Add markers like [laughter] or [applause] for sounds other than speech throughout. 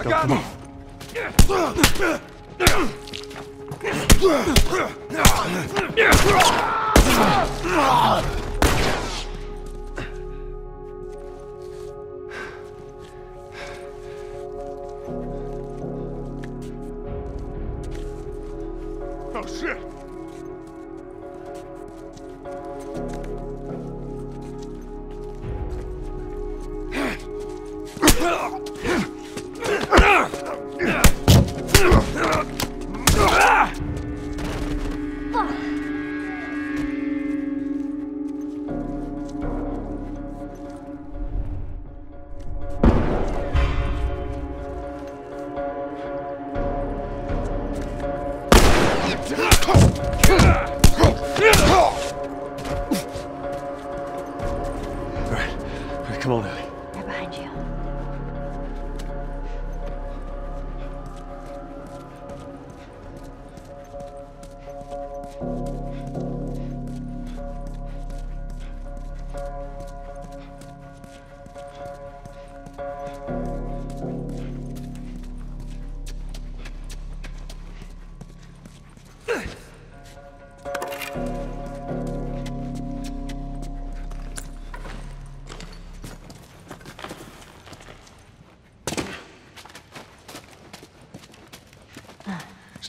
I got him! Oh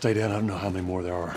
Stay down. I don't know how many more there are.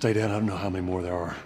Stay down. I don't know how many more there are.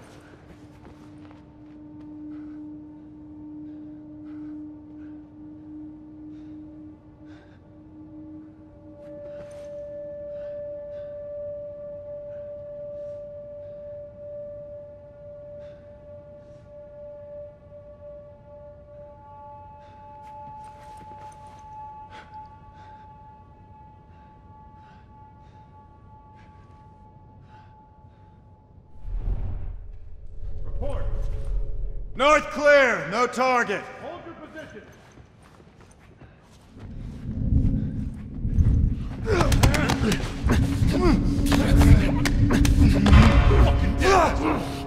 Target! Hold your position! Locate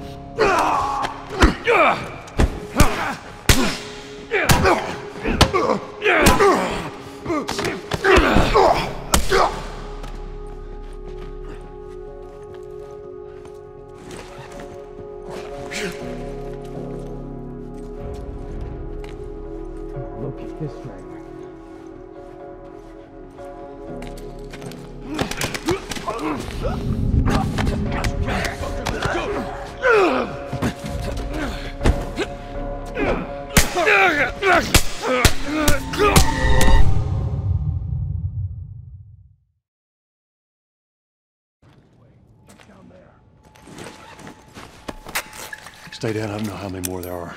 I don't know how many more there are.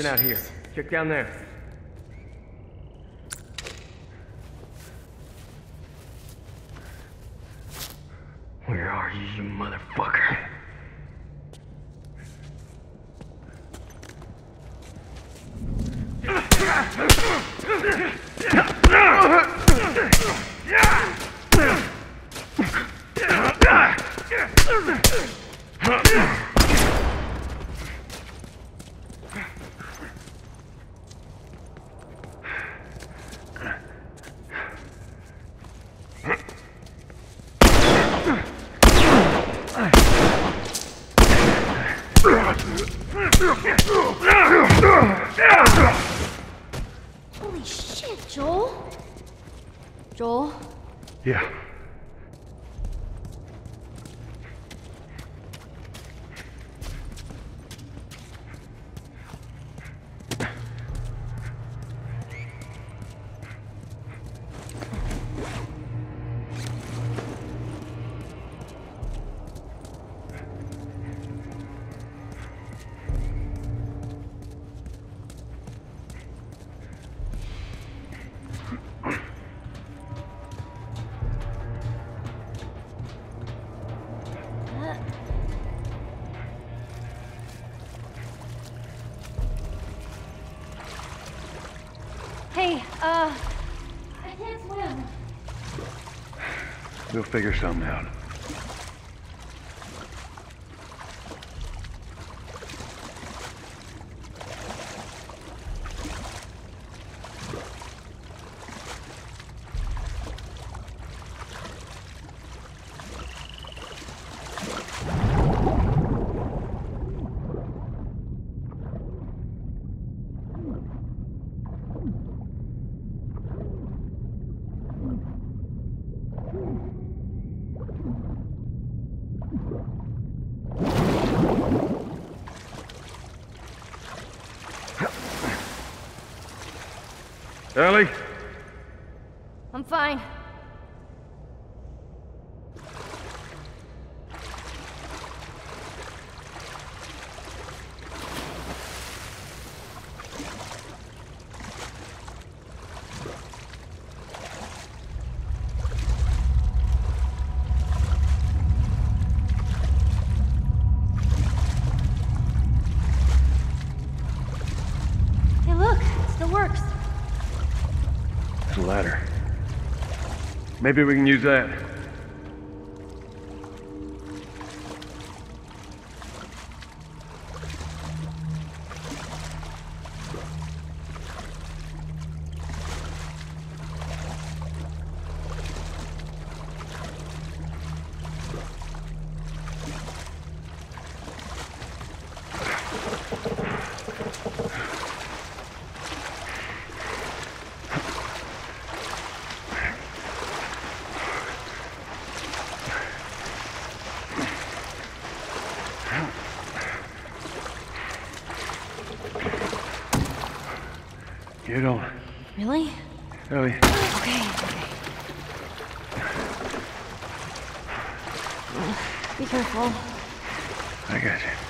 kitchen out here. Check down there. Where are you, you motherfucker? Yeah! [laughs] We'll figure something out. Maybe we can use that. Be careful. I got you.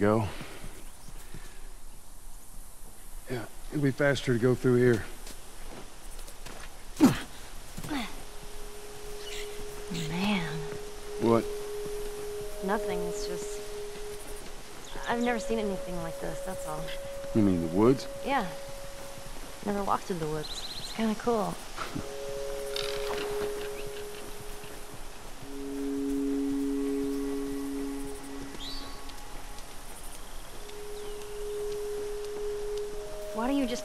go. Yeah, it'll be faster to go through here. Man. What? Nothing. It's just. I've never seen anything like this, that's all. You mean the woods? Yeah. Never walked in the woods. It's kind of cool.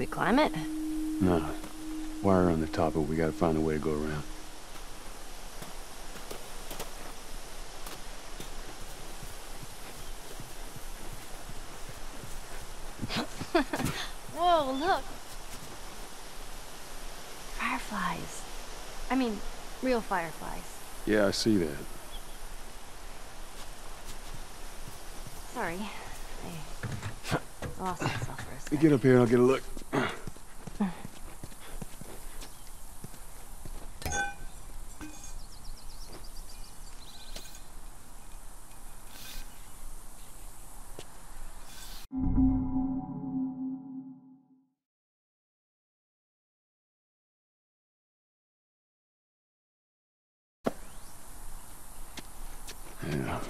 Should we climb it? No. Wire on the top, but we gotta find a way to go around. [laughs] Whoa, look! Fireflies. I mean, real fireflies. Yeah, I see that. Sorry. I lost myself for a second. get up here and I'll get a look. Yeah.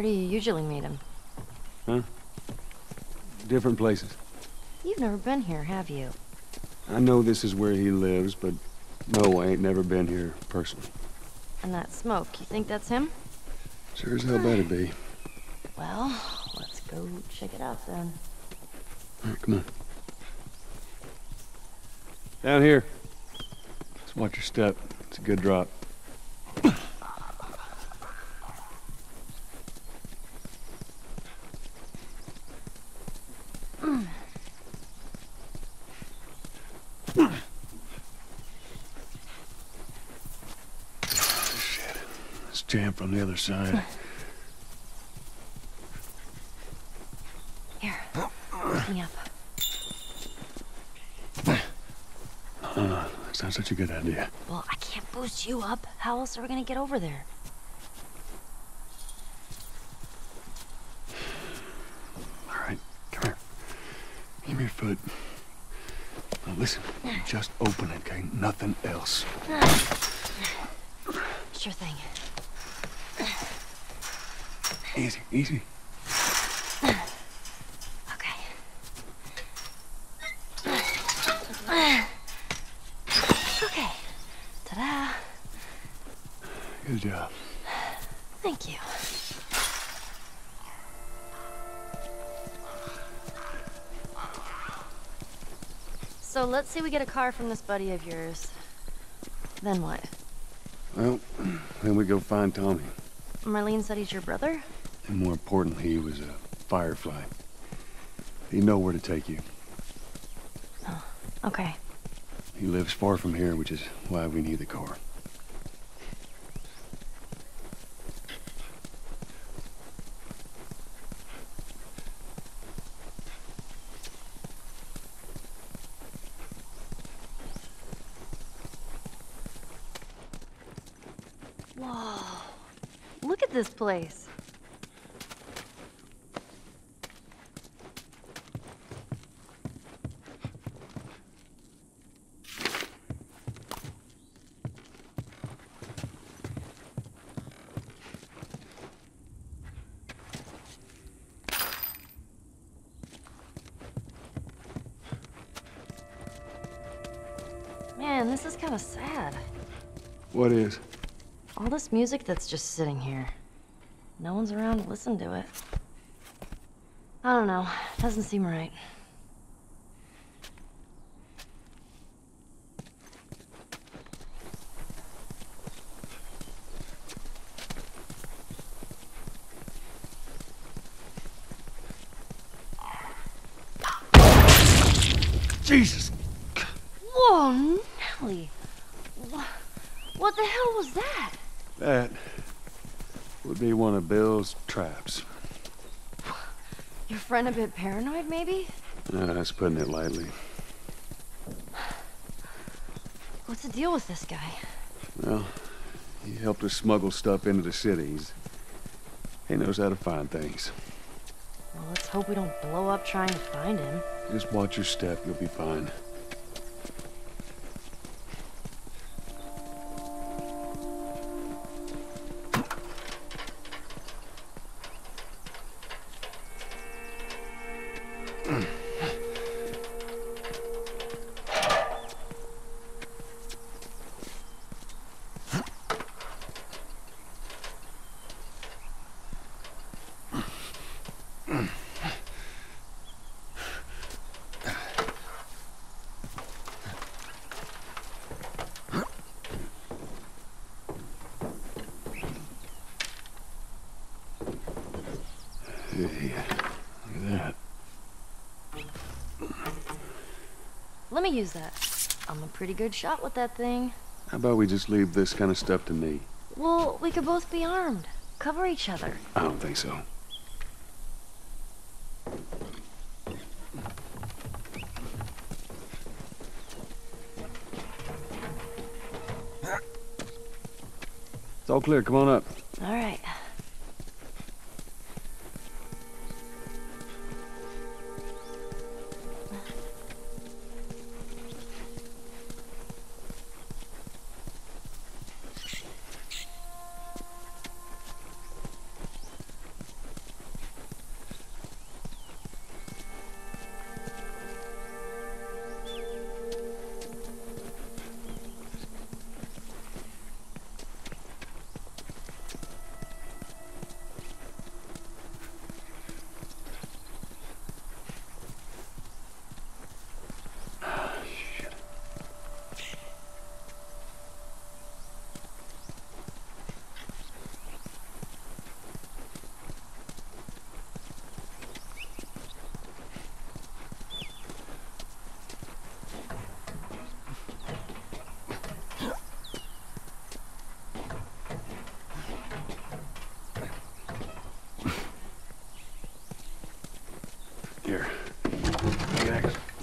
Where do you usually meet him? Huh? Different places. You've never been here, have you? I know this is where he lives, but no, I ain't never been here personally. And that smoke, you think that's him? Sure as hell better be. Well, let's go check it out then. All right, come on. Down here. Just watch your step. It's a good drop. Shit. It's jammed from the other side. Here, lift me up. Uh, that's not such a good idea. Well, I can't boost you up. How else are we gonna get over there? All right, come here. Give me your foot. Now listen, just open it, okay? Nothing else. Sure thing. Easy, easy. Okay. Okay. Ta-da. Good job. Thank you. So let's say we get a car from this buddy of yours. Then what? Well, then we go find Tommy. Marlene said he's your brother? And more importantly, he was a firefly. He know where to take you. Oh, Okay. He lives far from here, which is why we need the car. Whoa. Look at this place. Man, this is kind of sad. What is? All this music that's just sitting here. No one's around to listen to it. I don't know. Doesn't seem right. Jesus! Whoa, Nelly. Wha- What the hell was that? That would be one of Bill's traps. Your friend a bit paranoid, maybe? Uh, that's putting it lightly. What's the deal with this guy? Well, he helped us smuggle stuff into the cities. He knows how to find things. Well, let's hope we don't blow up trying to find him. Just watch your step, you'll be fine. Use that. I'm a pretty good shot with that thing. How about we just leave this kind of stuff to me? Well, we could both be armed. Cover each other. I don't think so. It's all clear. Come on up. All right.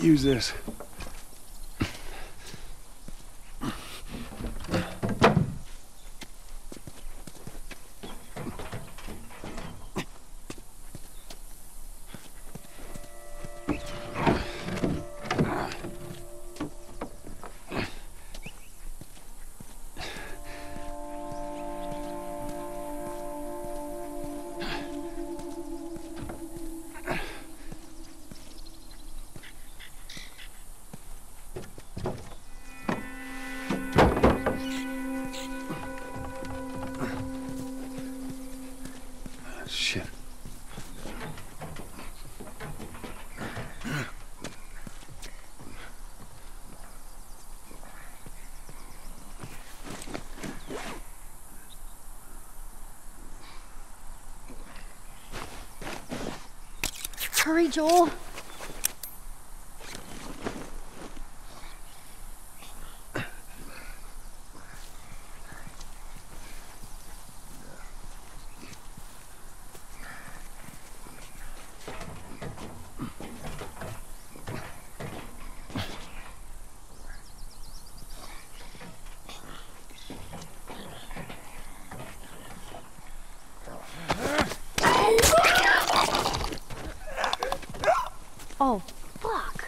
Use this. Hurry, Joel. Oh, fuck.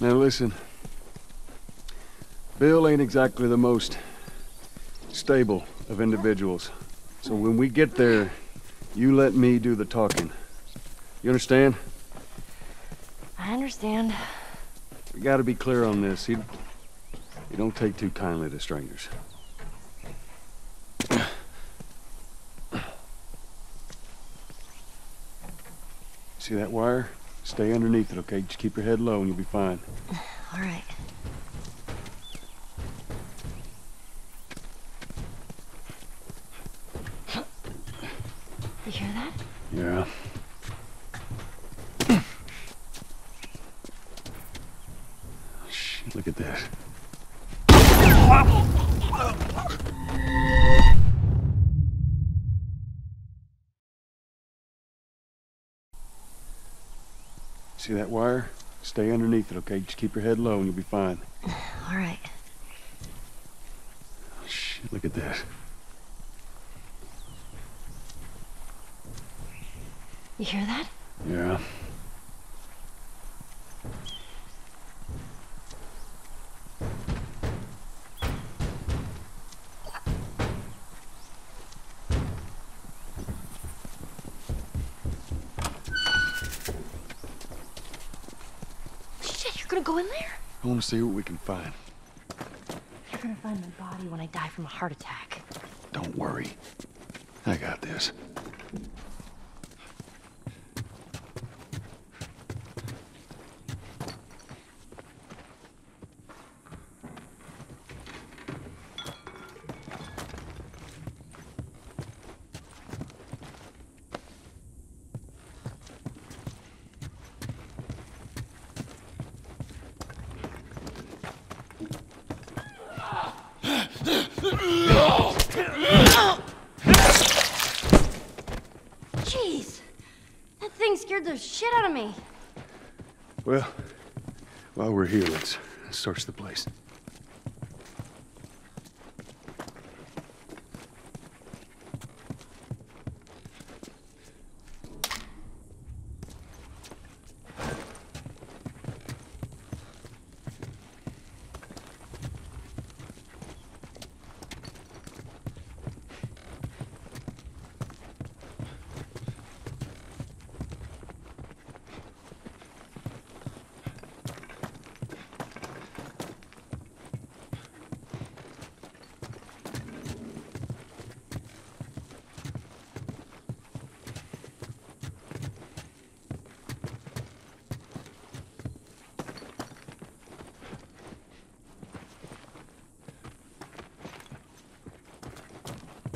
Now listen. Bill ain't exactly the most stable of individuals. So when we get there, you let me do the talking. You understand? I understand. We gotta be clear on this. He, he don't take too kindly to strangers. See that wire? Stay underneath it, okay? Just keep your head low and you'll be fine. [sighs] All right. You hear that? Yeah. Shit, look at this. See that wire? Stay underneath it, okay? Just keep your head low and you'll be fine. [sighs] All right. Shit, look at this. You hear that? Yeah. Shit, you're gonna go in there? I want to see what we can find. You're gonna find my body when I die from a heart attack. Don't worry. I got this. Jeez! That thing scared the shit out of me. Well, while we're here, let's search the place.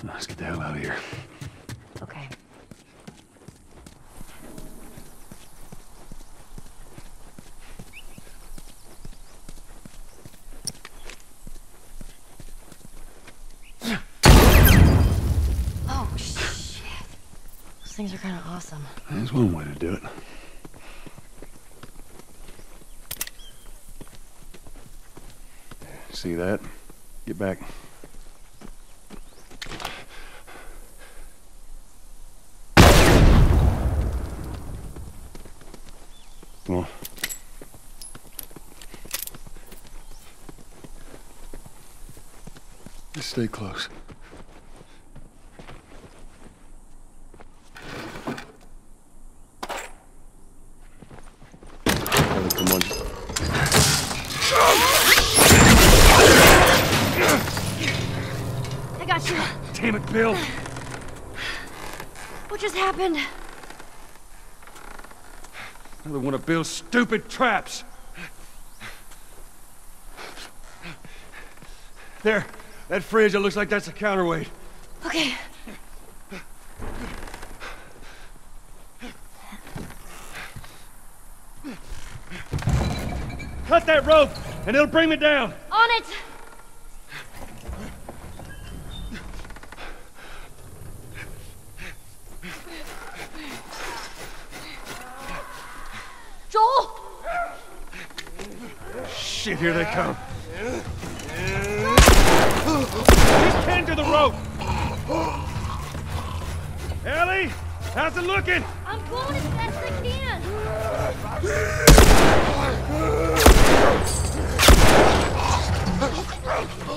Let's get the hell out of here. Okay. oh, shit. Those things are kind of awesome. There's one way to do it. See that? Get back. Stay close. Come on. I got you. Damn it, Bill! What just happened? Another one of Bill's stupid traps. There, that fridge, it looks like that's a counterweight. Okay. Cut that rope, and it'll bring me down. On it! Joel! Shit, here they come. Tend the rope. Ellie, how's it looking? I'm going as fast as I can! Ellie!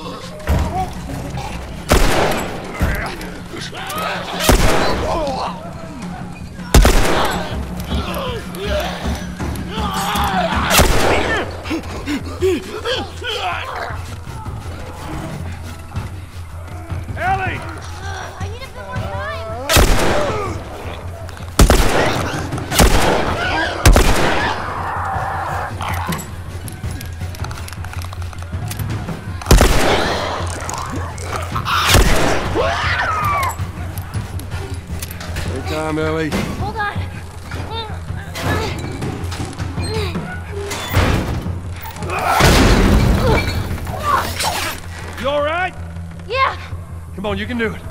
On, you can do it.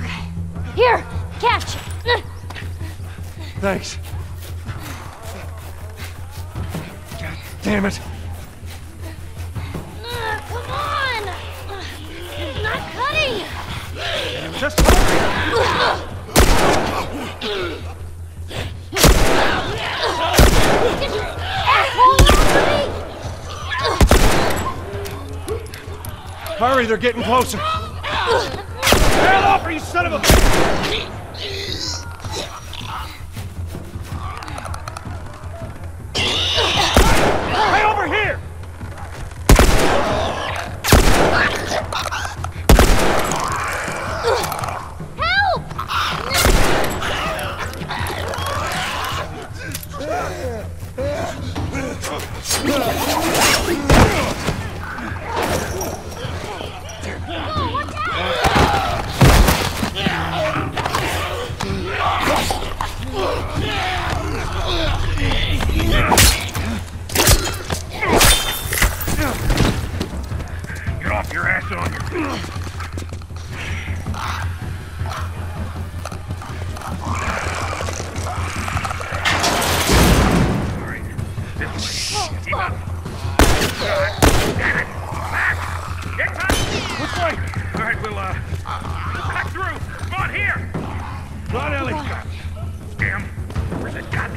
Okay. Here! Catch! Thanks. God damn it. Come on! It's not cutting! Just hurry. Asshole! Hurry, they're getting closer. Bail off, or you son of a...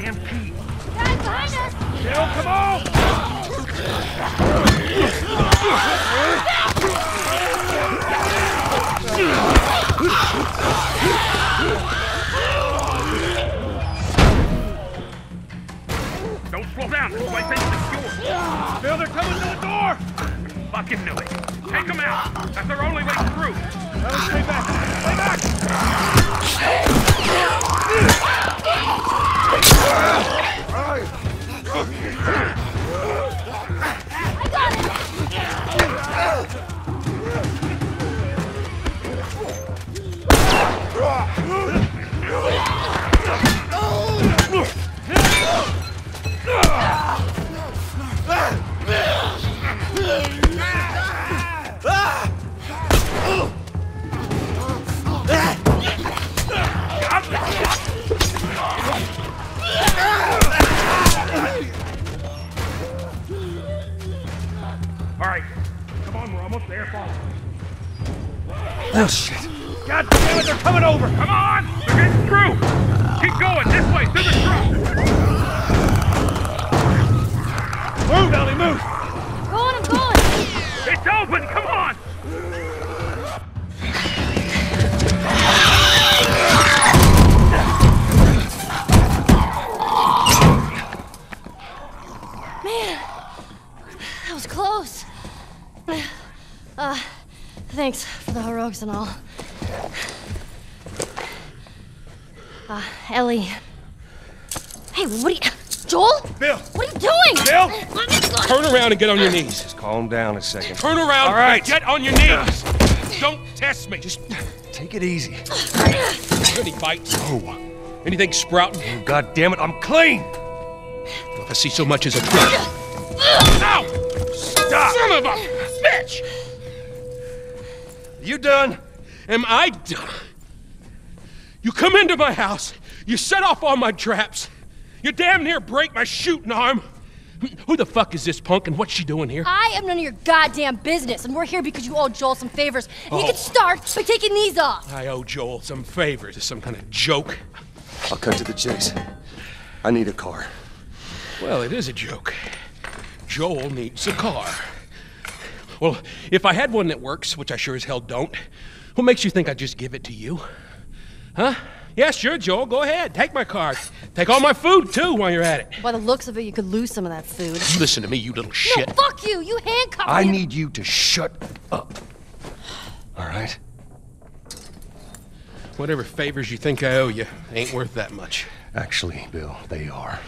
That key? Guys behind us! Bill, come on! Don't slow down. This place ain't secure. Bill, they're coming to the door! Fucking knew it. Take them out. That's our only way through. Ellie, stay back! Stay back! Oh, shit. God damn it, they're coming over! Come on! They're getting through! Keep going, this way, through the truck! Move, Ellie, move! Going, I'm going! It's open, come on! For the heroics and all. Uh, Ellie. Hey, what are you... Joel? Bill! What are you doing? Bill! Let me go. Turn around and get on your knees. Just calm down a second. Turn around All right. and get on your knees. Don't test me. Just Take it easy. any bites. Oh. Anything sprouting? God damn it, I'm clean! If I see so much as a twig. Ow! Stop! Son of a bitch! You done? Am I done? You come into my house, you set off all my traps, you damn near break my shooting arm. Who the fuck is this punk and what's she doing here? I am none of your goddamn business, and we're here because you owe Joel some favors. And you Oh. can start by taking these off. I owe Joel some favors. Is some kind of joke? I'll cut to the chase. I need a car. Well, it is a joke. Joel needs a car. Well, if I had one that works, which I sure as hell don't, what makes you think I'd just give it to you? Huh? Yeah, sure, Joel. Go ahead. Take my car. Take all my food, too, while you're at it. By the looks of it, you could lose some of that food. Listen to me, you little No, shit. fuck you! You handcuffed I me. need you to shut up. All right? Whatever favors you think I owe you ain't worth that much. Actually, Bill, they are.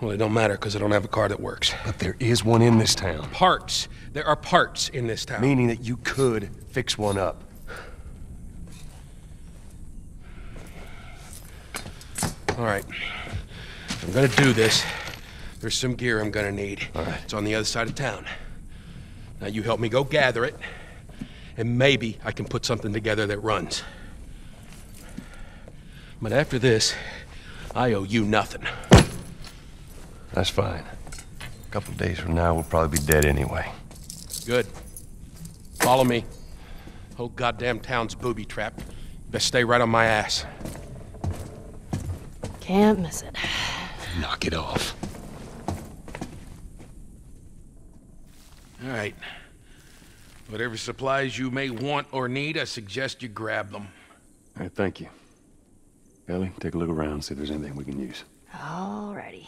Well, it don't matter because I don't have a car that works. But there is one in this town. Parts. There are parts in this town. Meaning that you could fix one up. All right. If I'm gonna do this, there's some gear I'm gonna need. All right. It's on the other side of town. Now you help me go gather it, and maybe I can put something together that runs. But after this, I owe you nothing. That's fine. A couple days from now, we'll probably be dead anyway. Good. Follow me. Whole goddamn town's booby trapped. Best stay right on my ass. Can't miss it. Knock it off. All right. Whatever supplies you may want or need, I suggest you grab them. All right, thank you. Ellie, take a look around, see if there's anything we can use. Alrighty.